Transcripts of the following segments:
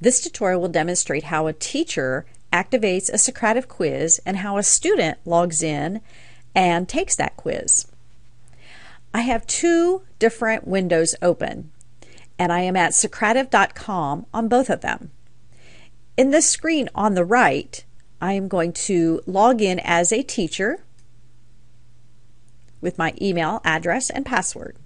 This tutorial will demonstrate how a teacher activates a Socrative quiz and how a student logs in and takes that quiz. I have two different windows open and I am at Socrative.com on both of them. In this screen on the right, I am going to log in as a teacher with my email address and password.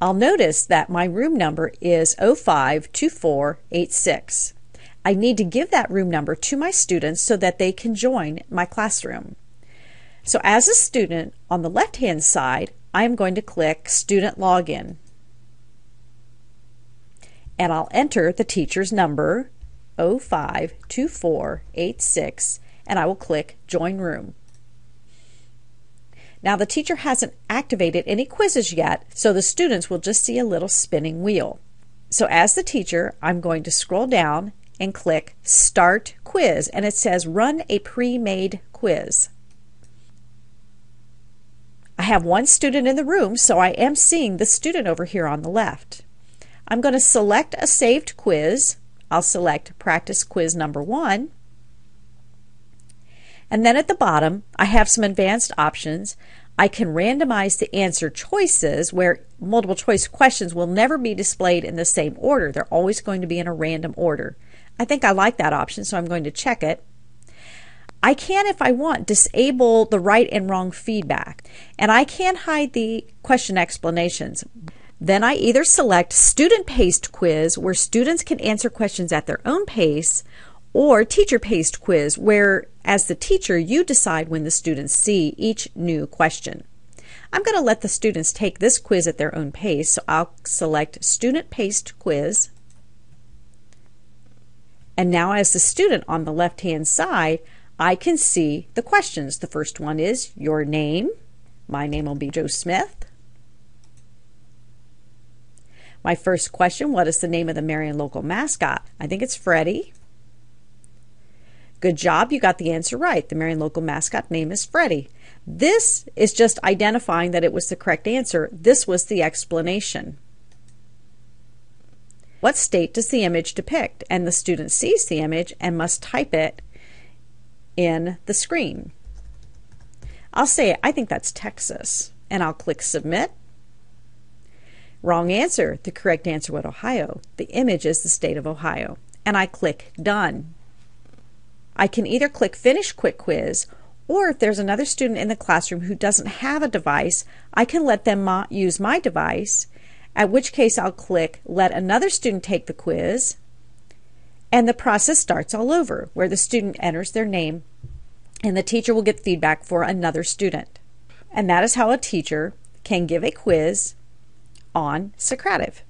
I'll notice that my room number is 052486. I need to give that room number to my students so that they can join my classroom. So as a student, on the left-hand side, I'm going to click Student Login. And I'll enter the teacher's number, 052486, and I will click Join Room. Now the teacher hasn't activated any quizzes yet, so the students will just see a little spinning wheel. So as the teacher, I'm going to scroll down and click Start Quiz, and it says Run a pre-made quiz. I have one student in the room, so I am seeing the student over here on the left. I'm going to select a saved quiz. I'll select Practice Quiz Number 1. And then at the bottom, I have some advanced options. I can randomize the answer choices where multiple choice questions will never be displayed in the same order. They're always going to be in a random order. I think I like that option, so I'm going to check it. I can, if I want, disable the right and wrong feedback, and I can hide the question explanations. Then I either select student paced quiz, where students can answer questions at their own pace, or teacher paced quiz, where as the teacher you decide when the students see each new question. I'm going to let the students take this quiz at their own pace, so I'll select student paced quiz. And now as the student on the left hand side, I can see the questions. The first one is your name. My name will be Joe Smith. My first question, what is the name of the Marion local mascot? I think it's Freddie. Good job, you got the answer right. The Marion local mascot name is Freddie. This is just identifying that it was the correct answer. This was the explanation. What state does the image depict? And the student sees the image and must type it in the screen. I'll say, I think that's Texas, and I'll click Submit. Wrong answer. The correct answer was Ohio. The image is the state of Ohio. And I click Done. I can either click Finish Quick Quiz, or if there's another student in the classroom who doesn't have a device, I can let them use my device, at which case I'll click Let Another Student Take the Quiz, and the process starts all over, where the student enters their name and the teacher will get feedback for another student. And that is how a teacher can give a quiz on Socrative.